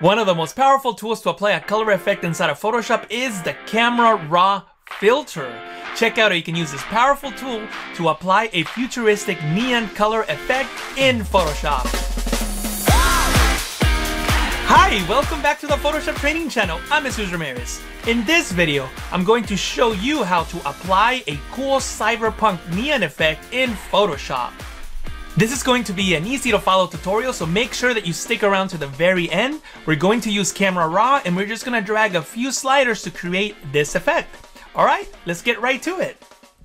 One of the most powerful tools to apply a color effect inside of Photoshop is the Camera Raw filter. Check out how you can use this powerful tool to apply a futuristic neon color effect in Photoshop. Hi, welcome back to the Photoshop training channel. I'm Jesus Ramirez. In this video, I'm going to show you how to apply a cool cyberpunk neon effect in Photoshop. This is going to be an easy to follow tutorial, so make sure that you stick around to the very end. We're going to use Camera Raw and we're just gonna drag a few sliders to create this effect. All right, let's get right to it.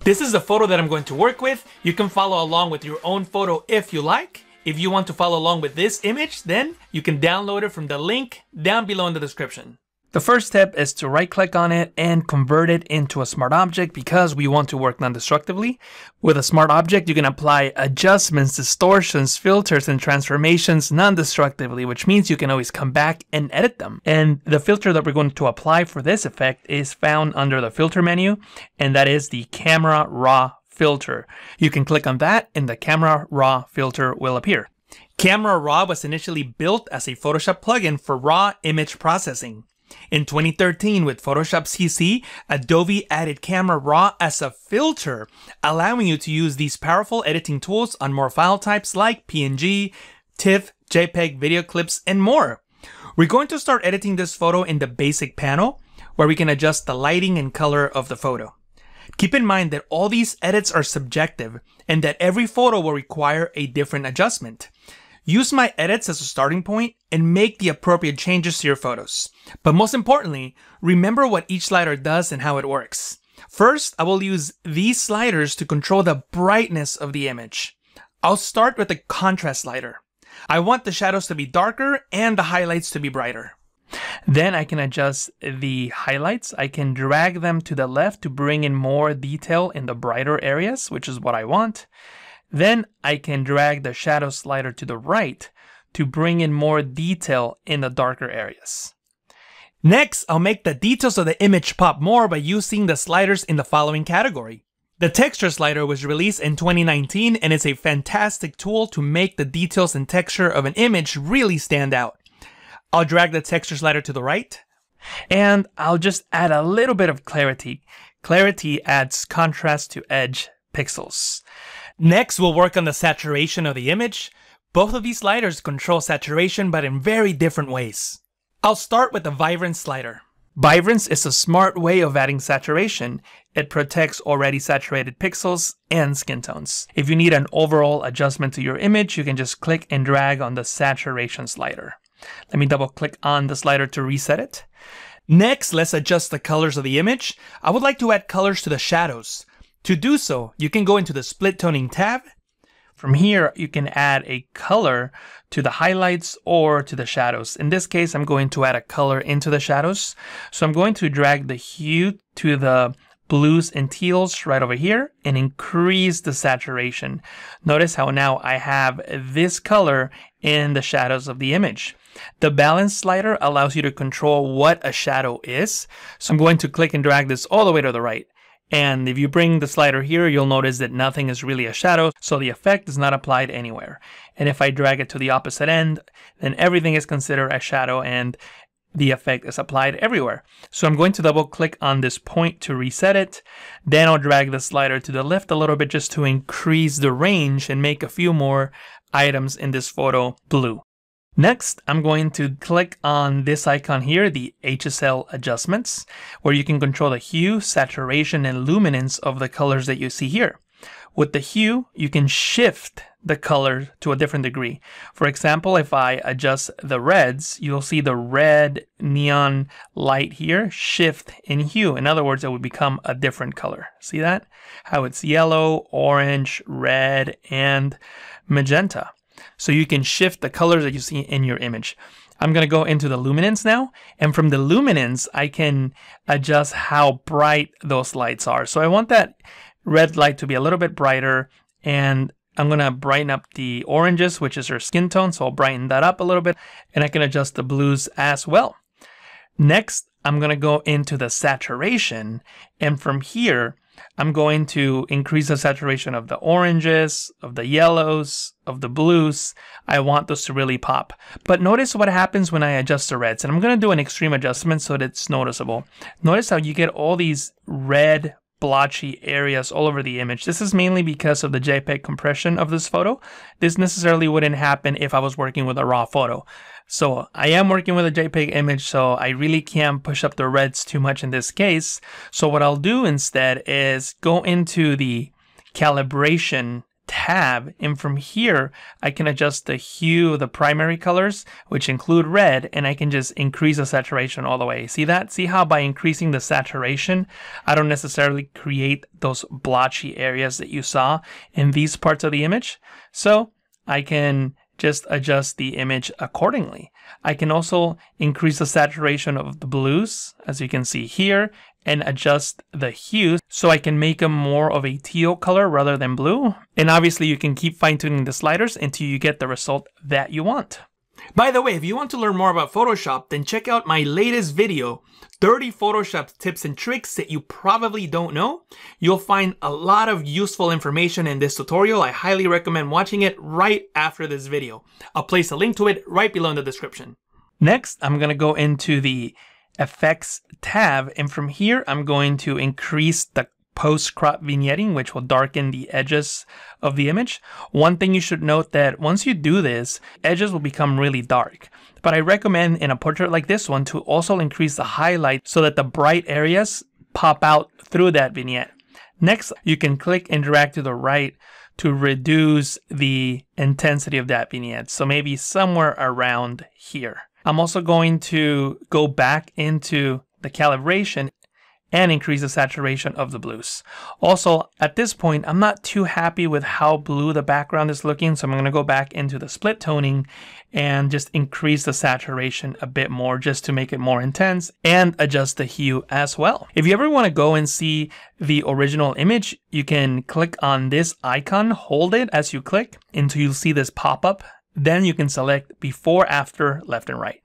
This is the photo that I'm going to work with. You can follow along with your own photo if you like. If you want to follow along with this image, then you can download it from the link down below in the description. The first step is to right click on it and convert it into a smart object because we want to work non-destructively. With a smart object, you can apply adjustments, distortions, filters, and transformations non-destructively, which means you can always come back and edit them. And the filter that we're going to apply for this effect is found under the filter menu, and that is the camera raw filter. You can click on that and the camera raw filter will appear. Camera Raw was initially built as a Photoshop plugin for raw image processing. In 2013, with Photoshop CC, Adobe added Camera Raw as a filter, allowing you to use these powerful editing tools on more file types like PNG, TIFF, JPEG, video clips, and more. We're going to start editing this photo in the basic panel, where we can adjust the lighting and color of the photo. Keep in mind that all these edits are subjective and that every photo will require a different adjustment. Use my edits as a starting point and make the appropriate changes to your photos. But most importantly, remember what each slider does and how it works. First, I will use these sliders to control the brightness of the image. I'll start with the contrast slider. I want the shadows to be darker and the highlights to be brighter. Then I can adjust the highlights. I can drag them to the left to bring in more detail in the brighter areas, which is what I want. Then I can drag the shadow slider to the right to bring in more detail in the darker areas. Next, I'll make the details of the image pop more by using the sliders in the following category. The texture slider was released in 2019 and is a fantastic tool to make the details and texture of an image really stand out. I'll drag the texture slider to the right and I'll just add a little bit of clarity. Clarity adds contrast to edge pixels. Next, we'll work on the saturation of the image. Both of these sliders control saturation, but in very different ways. I'll start with the Vibrance slider. Vibrance is a smart way of adding saturation. It protects already saturated pixels and skin tones. If you need an overall adjustment to your image, you can just click and drag on the saturation slider. Let me double click on the slider to reset it. Next, let's adjust the colors of the image. I would like to add colors to the shadows. To do so, you can go into the split toning tab. From here, you can add a color to the highlights or to the shadows. In this case, I'm going to add a color into the shadows. So I'm going to drag the hue to the blues and teals right over here and increase the saturation. Notice how now I have this color in the shadows of the image. The balance slider allows you to control what a shadow is. So I'm going to click and drag this all the way to the right. And if you bring the slider here, you'll notice that nothing is really a shadow, so the effect is not applied anywhere. And if I drag it to the opposite end, then everything is considered a shadow and the effect is applied everywhere. So I'm going to double click on this point to reset it. Then I'll drag the slider to the left a little bit just to increase the range and make a few more items in this photo blue. Next, I'm going to click on this icon here, the HSL adjustments, where you can control the hue, saturation, and luminance of the colors that you see here. With the hue, you can shift the color to a different degree. For example, if I adjust the reds, you'll see the red neon light here shift in hue. In other words, it would become a different color. See that? How it's yellow, orange, red, and magenta. So you can shift the colors that you see in your image. I'm going to go into the luminance now. And from the luminance, I can adjust how bright those lights are. So I want that red light to be a little bit brighter. And I'm going to brighten up the oranges, which is her skin tone. So I'll brighten that up a little bit. And I can adjust the blues as well. Next, I'm going to go into the saturation. And from here, I'm going to increase the saturation of the oranges, of the yellows, of the blues. I want those to really pop. But notice what happens when I adjust the reds. And I'm going to do an extreme adjustment so that it's noticeable. Notice how you get all these red blotchy areas all over the image. This is mainly because of the JPEG compression of this photo. This necessarily wouldn't happen if I was working with a raw photo. So I am working with a JPEG image, so I really can't push up the reds too much in this case. So what I'll do instead is go into the calibration tab and from here I can adjust the hue the primary colors which include red and I can just increase the saturation all the way. See that? See how by increasing the saturation I don't necessarily create those blotchy areas that you saw in these parts of the image? So I can just adjust the image accordingly. I can also increase the saturation of the blues, as you can see here, and adjust the hue so I can make them more of a teal color rather than blue. And obviously you can keep fine tuning the sliders until you get the result that you want. By the way, if you want to learn more about Photoshop, then check out my latest video, 30 Photoshop tips and tricks that you probably don't know. You'll find a lot of useful information in this tutorial. I highly recommend watching it right after this video. I'll place a link to it right below in the description. Next, I'm going to go into the effects tab and from here I'm going to increase the post crop vignetting, which will darken the edges of the image. One thing you should note that once you do this, edges will become really dark. But I recommend in a portrait like this one to also increase the highlight so that the bright areas pop out through that vignette. Next, you can click and drag to the right to reduce the intensity of that vignette. So maybe somewhere around here. I'm also going to go back into the calibration and increase the saturation of the blues. Also, at this point, I'm not too happy with how blue the background is looking, so I'm going to go back into the split toning and just increase the saturation a bit more just to make it more intense and adjust the hue as well. If you ever want to go and see the original image, you can click on this icon, hold it as you click until you see this pop up. Then you can select before, after, left and right.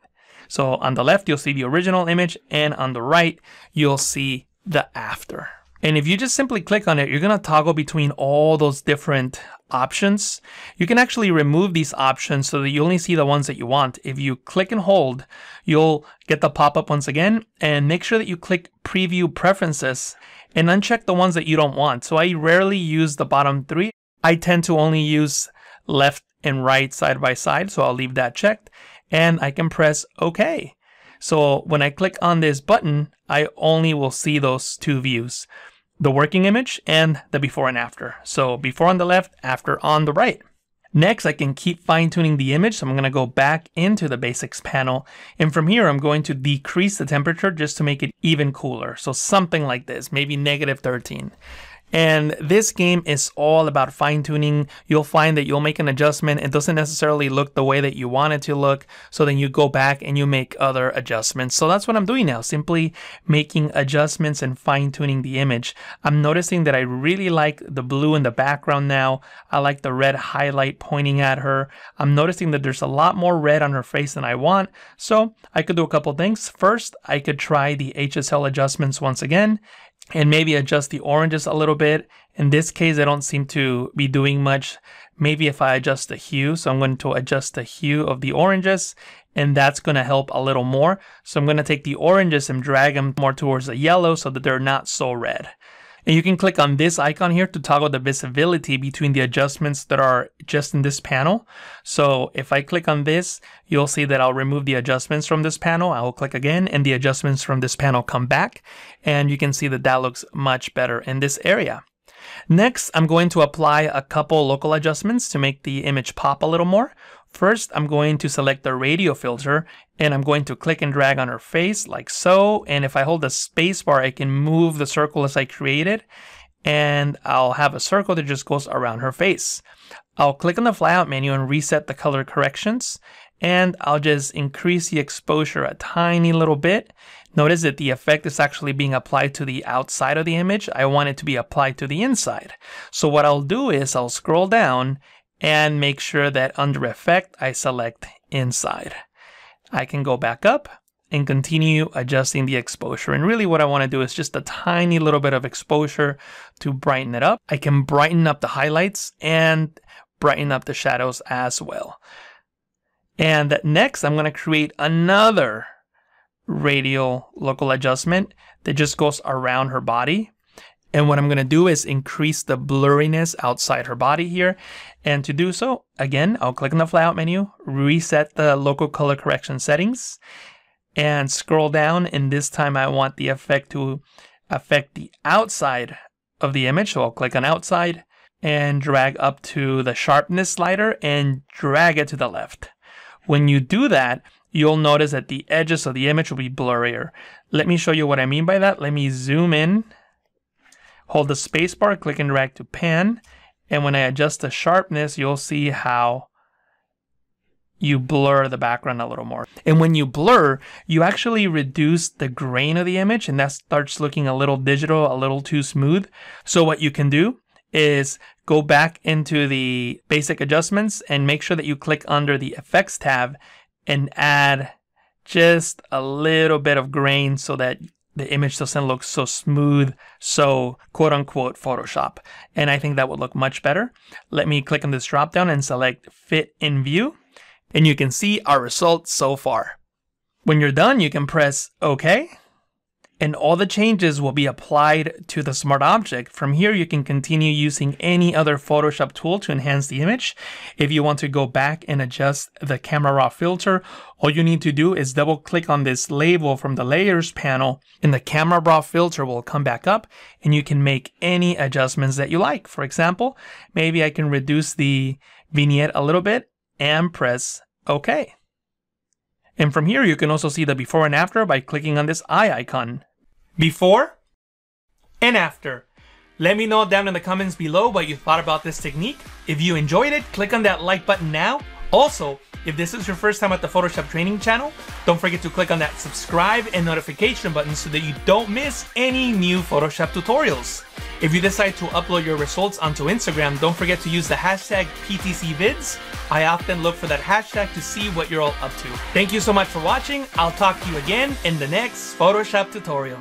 So on the left, you'll see the original image, and on the right, you'll see the after. And if you just simply click on it, you're gonna toggle between all those different options. You can actually remove these options so that you only see the ones that you want. If you click and hold, you'll get the pop-up once again, and make sure that you click preview preferences and uncheck the ones that you don't want. So I rarely use the bottom three. I tend to only use left and right side by side, so I'll leave that checked and I can press OK. So when I click on this button, I only will see those two views, the working image and the before and after. So before on the left, after on the right. Next, I can keep fine tuning the image. So I'm going to go back into the basics panel. And from here, I'm going to decrease the temperature just to make it even cooler. So something like this, maybe negative 13. And this game is all about fine tuning. You'll find that you'll make an adjustment. It doesn't necessarily look the way that you want it to look. So then you go back and you make other adjustments. So that's what I'm doing now, simply making adjustments and fine tuning the image. I'm noticing that I really like the blue in the background now. I like the red highlight pointing at her. I'm noticing that there's a lot more red on her face than I want. So I could do a couple things. First, I could try the HSL adjustments once again and maybe adjust the oranges a little bit. In this case, I don't seem to be doing much. Maybe if I adjust the hue, so I'm going to adjust the hue of the oranges and that's going to help a little more. So I'm going to take the oranges and drag them more towards the yellow so that they're not so red. And you can click on this icon here to toggle the visibility between the adjustments that are just in this panel. So if I click on this, you'll see that I'll remove the adjustments from this panel. I will click again and the adjustments from this panel come back. And you can see that that looks much better in this area. Next, I'm going to apply a couple local adjustments to make the image pop a little more. First, I'm going to select the radial filter and I'm going to click and drag on her face like so. And if I hold the spacebar, I can move the circle as I created and I'll have a circle that just goes around her face. I'll click on the flyout menu and reset the color corrections and I'll just increase the exposure a tiny little bit. Notice that the effect is actually being applied to the outside of the image. I want it to be applied to the inside. So what I'll do is I'll scroll down and make sure that under effect I select inside. I can go back up and continue adjusting the exposure. And really what I want to do is just a tiny little bit of exposure to brighten it up. I can brighten up the highlights and brighten up the shadows as well. And next, I'm going to create another radial local adjustment that just goes around her body. And what I'm going to do is increase the blurriness outside her body here. And to do so, again, I'll click on the flyout menu, reset the local color correction settings, and scroll down. And this time I want the effect to affect the outside of the image. So I'll click on outside and drag up to the sharpness slider and drag it to the left. When you do that, you'll notice that the edges of the image will be blurrier. Let me show you what I mean by that. Let me zoom in, hold the spacebar, click and drag to pan, and when I adjust the sharpness, you'll see how you blur the background a little more. And when you blur, you actually reduce the grain of the image and that starts looking a little digital, a little too smooth. So what you can do is go back into the basic adjustments and make sure that you click under the effects tab and add just a little bit of grain so that the image doesn't look so smooth, so quote unquote Photoshop. And I think that would look much better. Let me click on this drop down and select fit in view. And you can see our results so far. When you're done, you can press OK and all the changes will be applied to the smart object. From here, you can continue using any other Photoshop tool to enhance the image. If you want to go back and adjust the camera raw filter, all you need to do is double click on this label from the layers panel and the camera raw filter will come back up and you can make any adjustments that you like. For example, maybe I can reduce the vignette a little bit and press OK. And from here, you can also see the before and after by clicking on this eye icon. Before and after. Let me know down in the comments below what you thought about this technique. If you enjoyed it, click on that like button now. Also, if this is your first time at the Photoshop training channel, don't forget to click on that subscribe and notification button so that you don't miss any new Photoshop tutorials. If you decide to upload your results onto Instagram, don't forget to use the hashtag PTCVids. I often look for that hashtag to see what you're all up to. Thank you so much for watching. I'll talk to you again in the next Photoshop tutorial.